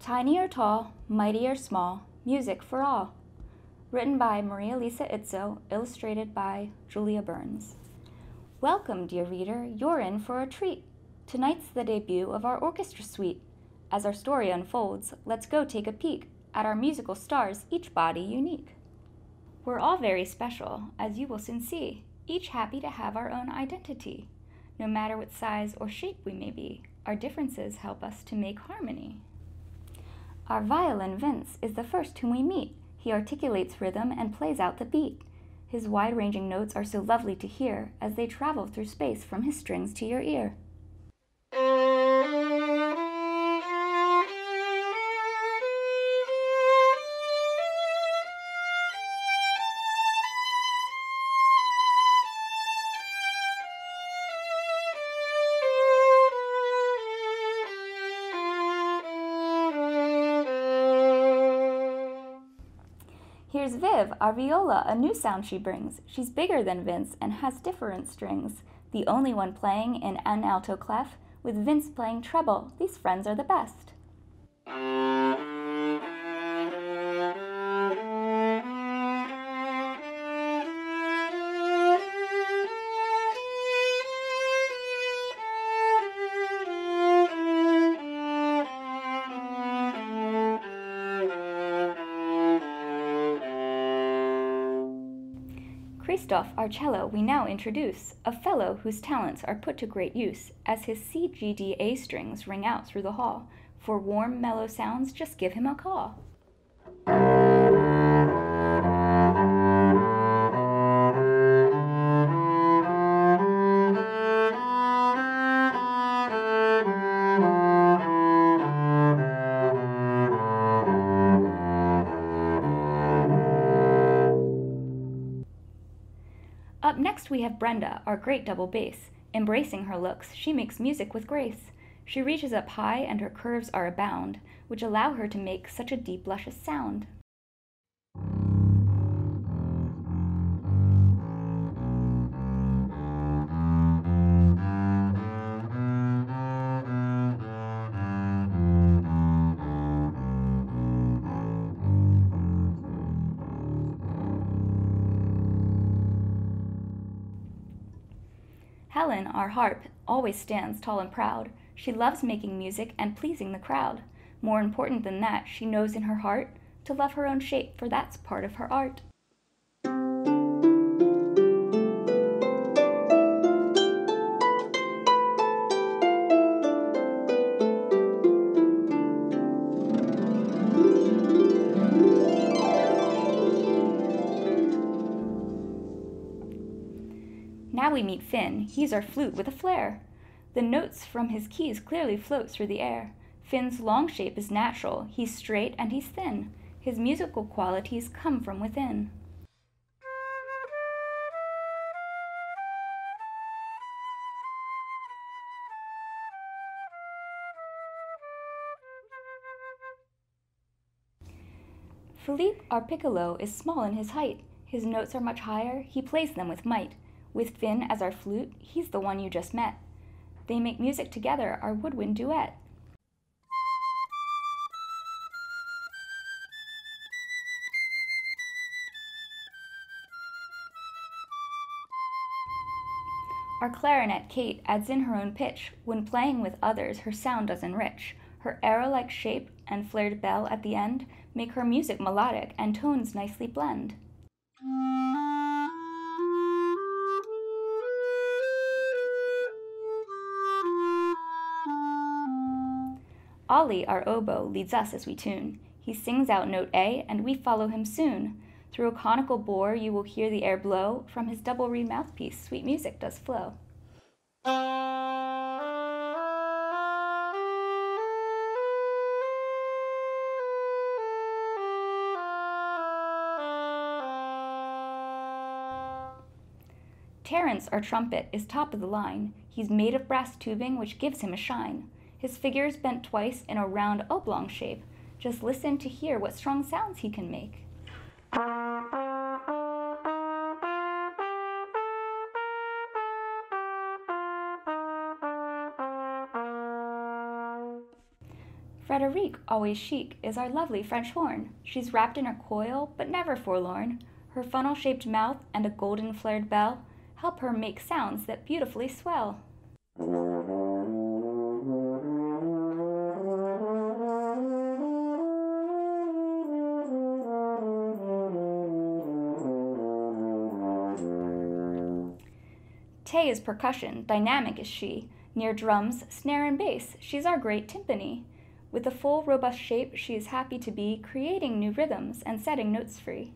Tiny or tall, mighty or small, music for all. Written by MariaLisa Itzoe, illustrated by Julia Burns. Welcome, dear reader, you're in for a treat. Tonight's the debut of our orchestra suite. As our story unfolds, let's go take a peek at our musical stars, each body unique. We're all very special, as you will soon see, each happy to have our own identity. No matter what size or shape we may be, our differences help us to make harmony. Our violin Vince is the first whom we meet. He articulates rhythm and plays out the beat. His wide ranging notes are so lovely to hear as they travel through space from his strings to your ear. Here's Viv, our viola, a new sound she brings. She's bigger than Vince and has different strings. The only one playing in an alto clef, with Vince playing treble. These friends are the best. Christoph, our cello, we now introduce, a fellow whose talents are put to great use, as his C, G, D, A strings ring out through the hall. For warm, mellow sounds, just give him a call. Next we have Brenda, our great double bass. Embracing her looks, she makes music with grace. She reaches up high and her curves are abound, which allow her to make such a deep, luscious sound. Helen, our harp, always stands tall and proud. She loves making music and pleasing the crowd. More important than that, she knows in her heart to love her own shape, for that's part of her art. Now we meet Finn. He's our flute with a flare. The notes from his keys clearly float through the air. Finn's long shape is natural. He's straight and he's thin. His musical qualities come from within. Philippe, our piccolo, is small in his height. His notes are much higher. He plays them with might. With Finn as our flute, he's the one you just met. They make music together, our woodwind duet. Our clarinet, Kate, adds in her own pitch. When playing with others, her sound does enrich. Her arrow like shape and flared bell at the end make her music melodic and tones nicely blend. Ollie, our oboe, leads us as we tune. He sings out note A, and we follow him soon. Through a conical bore, you will hear the air blow. From his double reed mouthpiece, sweet music does flow. Terence, our trumpet, is top of the line. He's made of brass tubing, which gives him a shine. His figure is bent twice in a round oblong shape. Just listen to hear what strong sounds he can make. Frederique, always chic, is our lovely French horn. She's wrapped in a coil, but never forlorn. Her funnel shaped mouth and a golden flared bell help her make sounds that beautifully swell. Tay is percussion, dynamic is she. Near drums, snare, and bass, she's our great timpani. With a full, robust shape, she is happy to be creating new rhythms and setting notes free.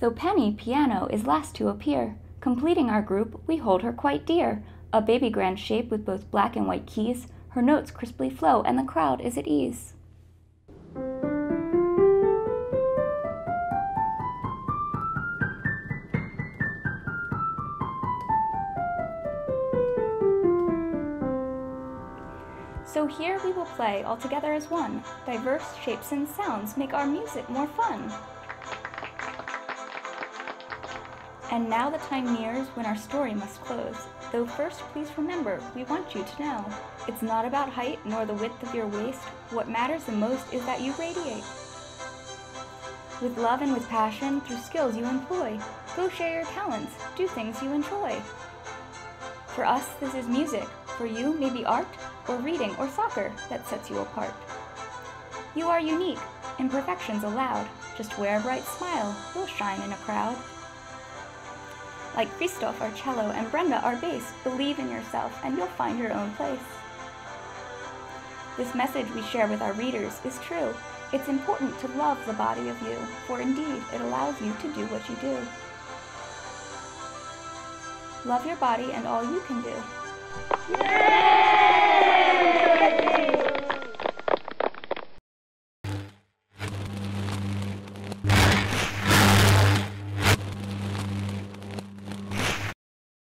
Though Penny, piano, is last to appear, completing our group, we hold her quite dear. A baby grand shape with both black and white keys, her notes crisply flow and the crowd is at ease. So here we will play all together as one. Diverse shapes and sounds make our music more fun. And now the time nears when our story must close. Though first, please remember, we want you to know. It's not about height nor the width of your waist. What matters the most is that you radiate. With love and with passion, through skills you employ, go share your talents, do things you enjoy. For us, this is music. For you, maybe art, or reading, or soccer that sets you apart. You are unique, imperfections allowed. Just wear a bright smile, you'll shine in a crowd. Like Christoph, our cello, and Brenda, our bass, believe in yourself and you'll find your own place. This message we share with our readers is true. It's important to love the body of you, for indeed it allows you to do what you do. Love your body and all you can do. Yay!